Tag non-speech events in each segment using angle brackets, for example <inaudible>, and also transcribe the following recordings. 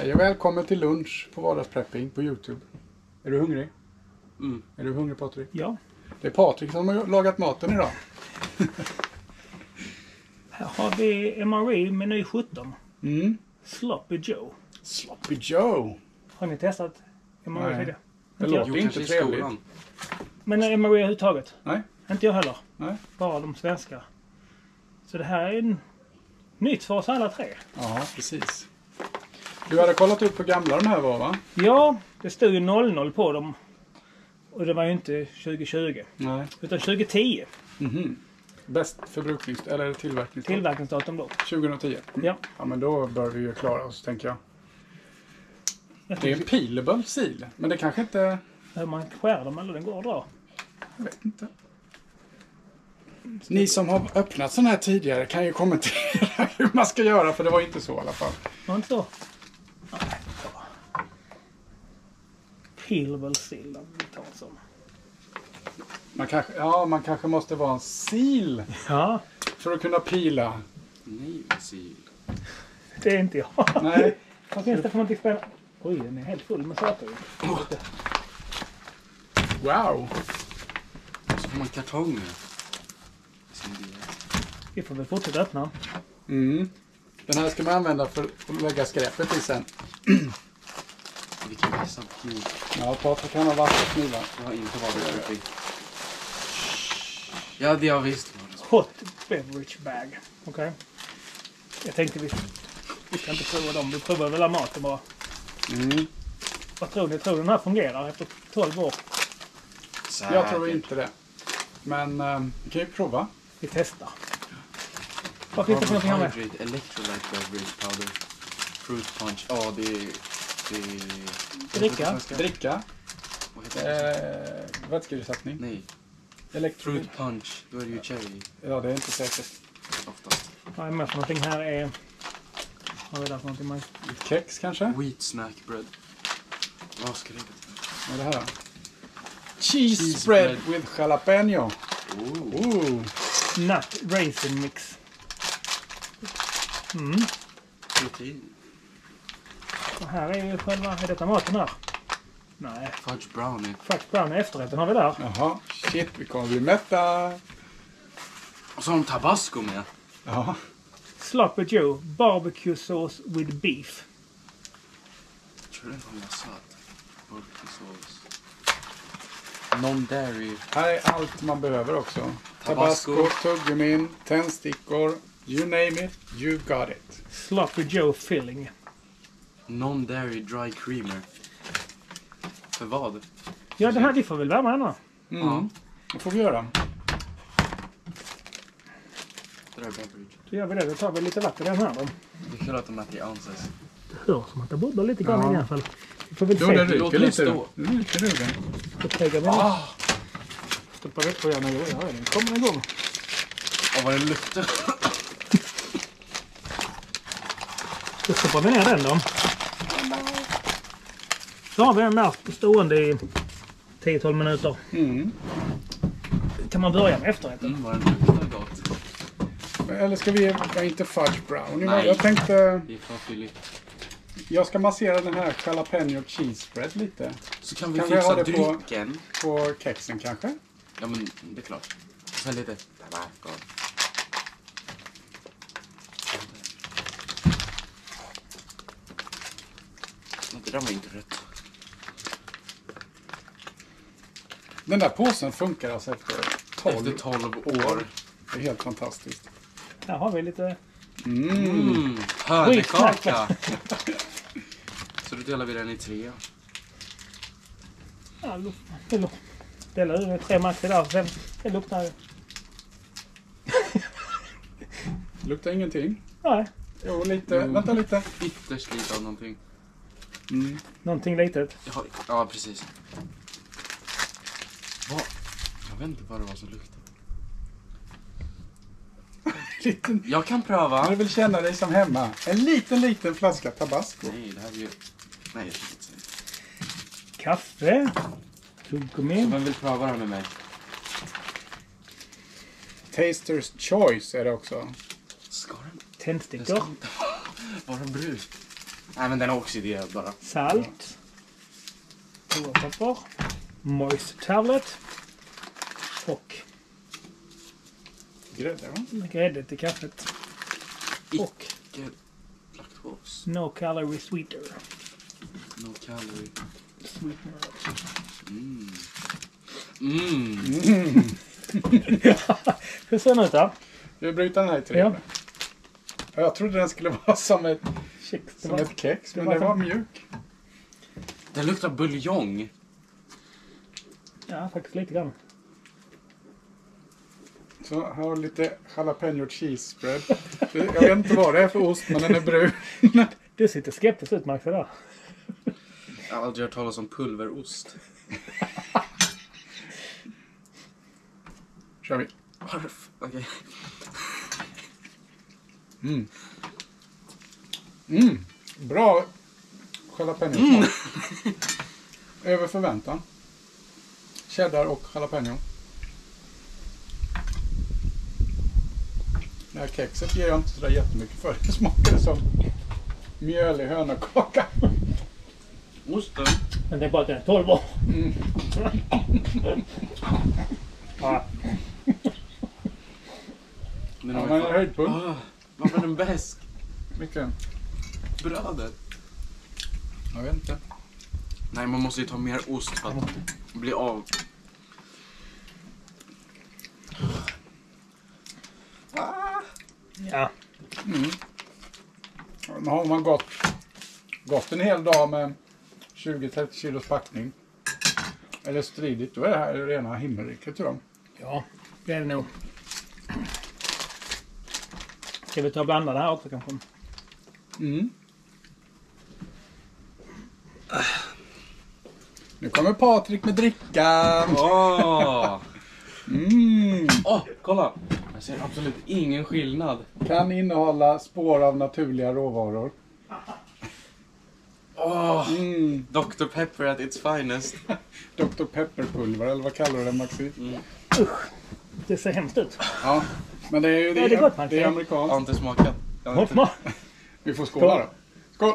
Hej och välkommen till lunch på Vardagsprepping på Youtube. Är du hungrig? Mm. Är du hungrig Patrik? Ja. Det är Patrik som har lagat maten idag. Här har vi MRE meny 17. Mm. Sloppy Joe. Sloppy Joe. Har ni testat MRE Nej. tidigare? Det Inte jag. låter Jo, inte trevligt. Men eh, MRE överhuvudtaget? Nej. Inte jag heller. Nej. Bara de svenska. Så det här är en... nytt för oss alla tre. Ja, precis. Du hade kollat upp hur gamla de här var va? Ja, det stod ju 00 på dem. Och det var ju inte 2020. Nej. Utan 2010. Mhm. Bäst förbruknings... eller tillverkningsdag? Tillverkningsdatum då. 2010. Mm. Ja. Ja, men då bör vi ju klara oss, tänker jag. Jag Det är en peelable sil, men det kanske inte... man skär dem eller den går att dra. Jag vet inte. Ni som har öppnat sådana här tidigare kan ju kommentera <laughs> hur man ska göra, för det var inte så i alla fall. Var inte så? Nej, bra. Peelable sill. Vi tar en sån. Man kanske, ja, man kanske måste vara en sil Ja, för att kunna pila. Nej, sil. det är inte jag. Nej. <laughs> Vad finns det för någonting spännande? Oj, den är helt full med saker. Wow! Så får man kartonger. Som det är. Vi får väl fortsätta öppna. Mm. Den här ska man använda för att lägga skräpet i sen. <clears throat> Vilken vassad kniv. Ja, Patrik kan ha vassa knivar. Jag har inte varit där uppe. Ja, det har visst. Hot beverage bag. Okej. Jag tänkte vi, vi kan inte prova dem. Vi provar väl maten bara. Mm. Vad tror ni? Tror ni den här fungerar efter 12 år? Jag tror inte det. Men eh, vi kan ju prova. Vi testar. Vad finns det för någonting här med? Electrolyte beverage powder. Fruit punch. Ja, det är... Det. Dricka. Det? Dricka. Vad heter det? Eh, vätskeersättning. Nej. Elektro... Fruit punch. Då är det ju cherry. Ja, det är inte säkert. Oftast. Vad är med för någonting här är... Vad är det för någonting med? Kex kanske? Wheat snack bread. Vad ska det heta? Vad är det här då? Cheese, Cheese spread bread. with jalapeno. Oh. Ooh. Nut raisin mix. Mm. Protein. Och här är ju själva... Är detta maten här? Nej. Fudge brownie. Fudge brown efterrätten har vi där. Jaha, shit, vi kommer bli mätta. Och så har de tabasco med. Ja, Sloppy Joe barbecue sauce with beef. Jag tror den kommer vara söt. Burkisås. Non-dairy. här är allt man behöver också. Tabasco. Tabasco, tuggummin, tändstickor. You name it, you got it. Sloppy Joe filling. Non-dairy dry creamer. För vad? Ja, den här, vi får väl värma den här. Mm. Det får vi göra. Det där. Då gör vi det. Då tar vi lite vatten i den här då. Det är kul att de mäter i ounces. Det hörs som att det bubblar lite grann Ja. i alla fall. Vi får väl Jo, det ryker det lite. Det ryker nu. det. Då lägger vi den. Ah, Stoppar vi på gärna. Ja, den kommer igång. Åh, vad det luktar. Då stoppar vi ner den då. Så har vi den där stående i 10-12 minuter. mm. Kan man börja med efterrätten? Mm, vad den gott. Eller ska vi... Ja, inte fudge brownie. Nej. Jag tänkte... Det är för fylligt. Jag ska massera den här jalapeno cheese spread lite. Så kan vi Kan vi fixa ha det på- drycken. På kexen kanske? Ja, men det är klart. Och sen lite tabasco. Nej, Det där var inte rätt. Den där påsen funkar alltså efter 12 Efter 12 år. Det är helt fantastiskt. Här har vi lite... Mm. Mm, hörnekaka. Så då delar vi den i tre. Ja, det Dela ut tre max där. Sen, det luktar ju... Luktar ingenting. Nej, Jo, lite. Jo. Vänta lite. Ytterst lite av någonting. Mm. någonting litet. Har, ja, precis. Vad? Jag vet inte vad det var som luktade. <laughs> Liten. Jag kan Du pröva. vill känna dig som hemma. En liten, liten flaska tabasco. Nej, det här är ju... Nej, jag ska inte säga. Kaffe. Så Tuggummi. vem vill pröva det här med mig? Tasters choice är det också. Ska den? Den Tändstickor. ska inte vara brun. Nej men den är oxiderad bara. Salt. Toapapper. Moist tablet. Och Grädde grädde till kaffet. Och Icke laktos. no calorie sweeter. No calorie. Sweetener. Mm. Mm. <laughs> Hur ser den ut då? Vi bryter den här i tre. Ja. Ja. Jag trodde den skulle vara som ett, Shit, det som var, ett kex, men var den var mjuk. Den luktar buljong. Ja, faktiskt lite grann. Så här har vi lite jalapeno cheese spread. Jag vet inte vad det är för ost, men den är brun. <laughs> Du sitter skeptisk ut Max idag. Jag har aldrig hört talas om pulverost. kör vi. Okej. Mm. Mm. Bra jalapeno Mm. Över förväntan. Cheddar och jalapeno. Det här kexet ger jag inte sådär jättemycket för. Det smakar som mjölig hönökaka. Osten? Men det är bara att den är 12 år. Mm. Ja, Den Ja, var men höjdpunkt. Ah, Varför är den bäst? Vilken? Brödet? Jag vet inte. Nej, man måste ju ta mer ost för att bli av. ja. Mm. Har man gått, gått en hel dag med 20-30 kilos packning eller stridit, då är det här rena himmelriket till dem. ja, det är det nog. Ska vi ta och blanda det här också kanske? Mm. Nu kommer Patrik med drickan. Åh! Mm. Åh, kolla! Jag ser absolut ingen skillnad. Kan innehålla spår av naturliga råvaror. <laughs> Åh! Mm. Dr Pepper at its finest. <laughs> Dr Pepper-pulver, eller vad kallar du det Maxi? Det ser hemskt ut. Ja, men det är ju Ja, det är gott, det är Jag har amerikanskt. inte smakat. Jag har inte- smak. <laughs> Vi får skåla då. Skål!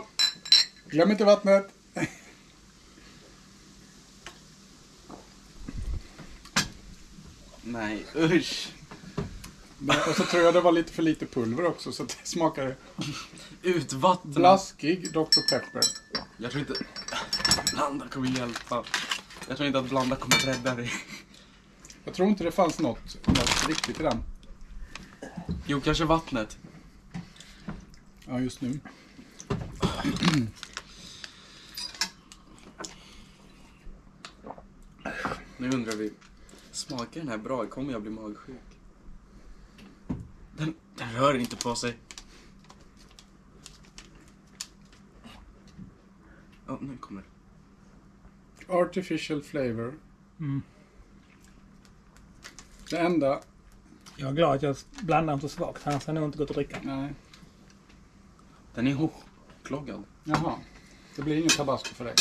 Glöm inte vattnet. Nej, usch. Och så tror jag det var lite för lite pulver också, så det smakar Utvattnat. blaskig Dr Pepper. Jag tror inte... Blanda kommer hjälpa. Jag tror inte att blanda kommer rädda dig. Jag tror inte det fanns något, något riktigt i den. Jo, kanske vattnet. Ja, just nu. Nu undrar vi. Smakar den här bra? Kommer jag bli magsjuk? Den, rör inte på sig. Ja, nu kommer det. Artificial flavor. Mm. Det enda... Jag är glad att jag blandar dem så svagt. Annars hade nog inte gått att dricka. Nej. Den är hopkloggad. Jaha. Det blir ingen tabasco för dig.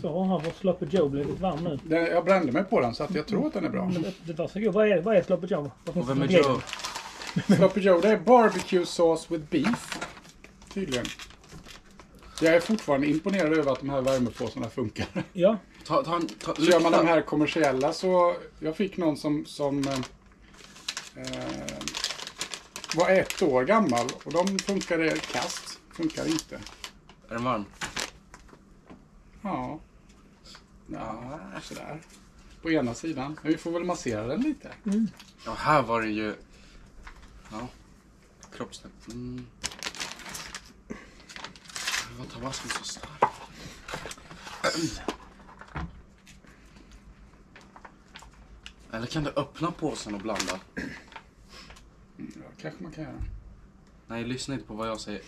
Så har vår Sloppy Joe blivit varm nu. Det, jag brände mig på den så att jag tror att den är bra. Men det, det var så god. Vad är, vad är Sloppy Joe? Vad finns Och vem är Joe? Sloppy Joe, det är barbecue sauce with beef. Tydligen. Jag är fortfarande imponerad över att de här värmepåsarna funkar. <laughs> Ja, Ta, ta, ta, Kör man de här kommersiella så... Jag fick någon som, som eh, eh, var ett år gammal och de funkade kast. Funkar inte. Är den varm? Ja. Ja, sådär. På ena sidan. Men vi får väl massera den lite. Ja, här var den ju... Ja. Kroppstemp. Mm. Vad tabasco så stark? Eller kan du öppna påsen och blanda? Ja, kanske man kan göra. Nej, lyssna inte på vad jag säger.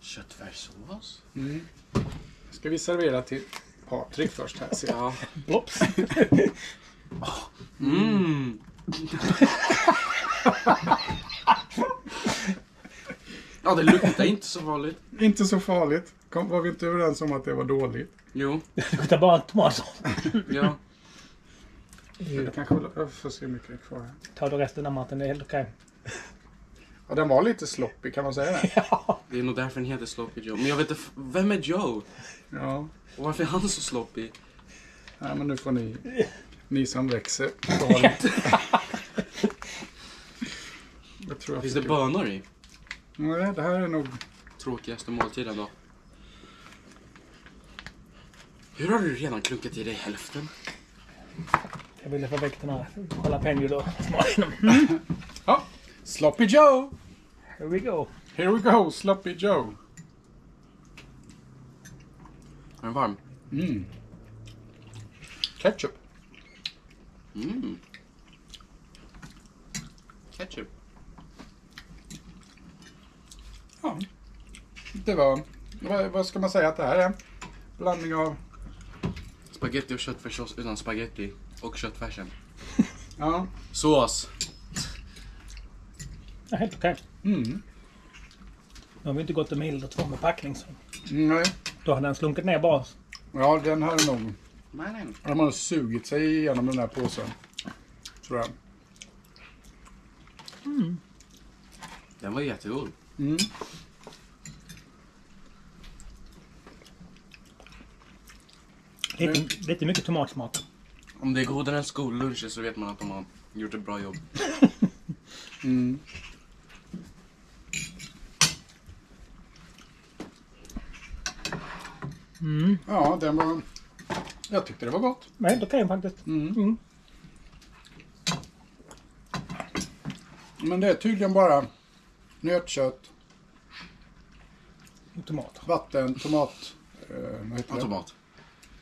Köttfärssås? Mm. Ska vi servera till Patrik först här. Se. Ja. Ops. <laughs> Mm. ja, det luktar inte så farligt. Inte så farligt. Kom, var vi inte överens om att det var dåligt? Jo, Det luktar bara tomater. ja. Det kanske jag får se hur mycket det är kvar här. Ta då resten av maten. Det är helt okej. Ja, den var lite sloppy, kan man säga det? Det är nog därför den heter Sloppy Joe. Men jag vet inte, vem är Joe? Ja. Och varför är han så sloppy? Nej, men nu får ni, ni som växer. <laughs> Jag tror jag Finns det fick- bönor i? Nej, det här är nog... Tråkigaste måltiden då? Hur har du redan klunkat i dig hälften? Jag ville få väck den här jalapeno då. Ja, Sloppy Joe! Here we go. Here we go, Sloppy Joe. Är den varm? Mm. Ketchup. Mm. Ketchup. Ja. Det var... Vad, vad ska man säga att det här är? Blandning av... Spaghetti och köttfärssås utan spaghetti. Och köttfärsen. <laughs> Ja. Sås. Ja, helt okej. Mm. Nu har vi inte gått en mil eller två med packning. Så Nej. då har den slunkit ner bra. Ja, den här är nog... Nej, nej. De har sugit sig igenom den här påsen. Tror jag. Den var jättegod. Mm. Lite, lite mycket tomatsmak. Om det är godare än skolluncher så vet man att de har gjort ett bra jobb. <laughs> Mm. Mm. Ja, den var... Jag tyckte det var gott. Men helt okej faktiskt. Mm. Mm. Men det är tydligen bara nötkött, Och Tomat. vatten, tomat... Eh, vad heter Och det? tomat.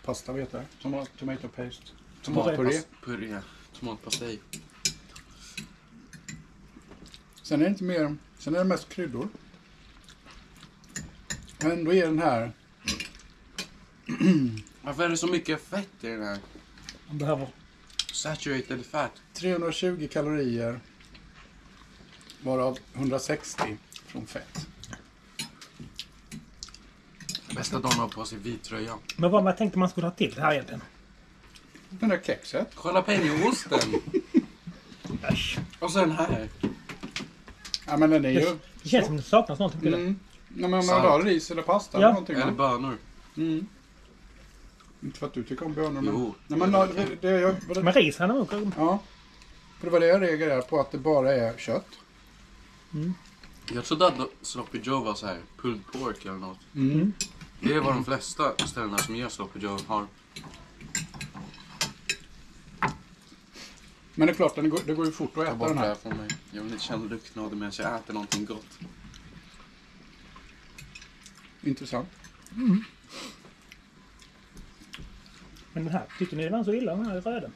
Pasta, vad heter det? Tomat, tomato paste. Tomatpuré. Tomatpuré. Puré. Tomatpastej. Sen är det inte mer... Sen är det mest kryddor. Men ändå är den här... <clears throat> <clears throat> Varför är det så mycket fett i den här? Man behöver... Saturated fat. 320 kalorier. Varav 160 från fett. Bästa dagen att ha på sig vit tröja. Men vad man tänkte man skulle ha till det här egentligen? Den där kexet. Jalapeño-osten. Äsch. Och så den här. Ja men den är ju... Det, känns som det saknas någonting till det. Mm. Nej, men man Salt. har ris eller pasta Ja. eller någonting. Eller bönor. Mm. Inte för att du tycker om bönor men... Jo. Nej, men det, det, jag, det, Men ris hade nog... Ja. För det var det jag reagerade på, att det bara är kött. Jag trodde att Sloppy Joe var så här pulled pork eller något. Mm. Det är vad de flesta ställena som gör Sloppy Joe har. Men det är klart, den går, det går ju fort att Ta äta bort den det här här. från mig. Jag vill inte känna lukten av det medan jag äter någonting gott. Intressant. Men den här, tycker ni den var så illa den här röda?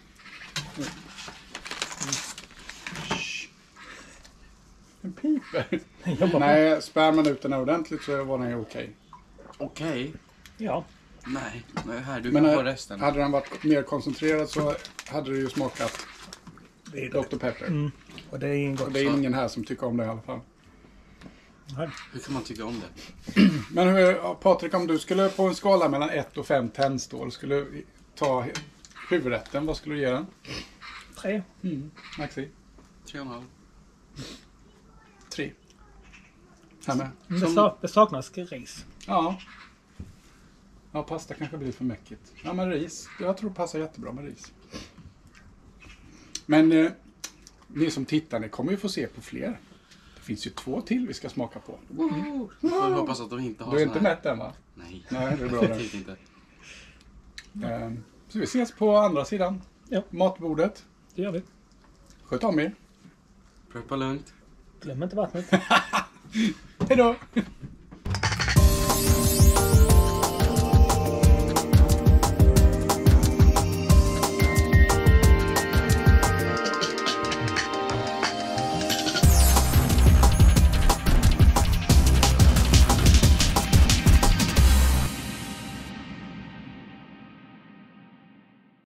Den piper. Bara, Nej, spär man ut den ordentligt så var den ju okej. Okej. Ja. Nej, nej, här du Men kan eh, få resten. hade den varit mer koncentrerad så hade det ju smakat Det är Dr. Pepper. Mm. Och det är ingen Och gott. det är ingen här som tycker om det i alla fall. Nej. Hur kan man tycka om det? <clears throat> Men hur, ja, Patrik, om du skulle på en skala mellan 1 och 5 tändstål skulle ta hu- huvudrätten, vad skulle du ge den? Tre. Mm. Maxi? Tre och en halv. 3. Här med? Det, Som- det saknas ris. Ja. Ja, pasta kanske blir för mäckigt. Ja, men ris. Jag tror det passar jättebra med ris. Men eh, ni som tittar, ni kommer ju få se på fler. Det finns ju två till vi ska smaka på. Woho! Jag hoppas att de inte har Du är inte mätt än va? Nej. Nej, det är bra det. <laughs> Definitivt inte. Eh, Så vi ses på andra sidan Ja. matbordet. Det gör vi. Sköt om er. Preppa lugnt. Glöm inte vattnet. <laughs> Hej då!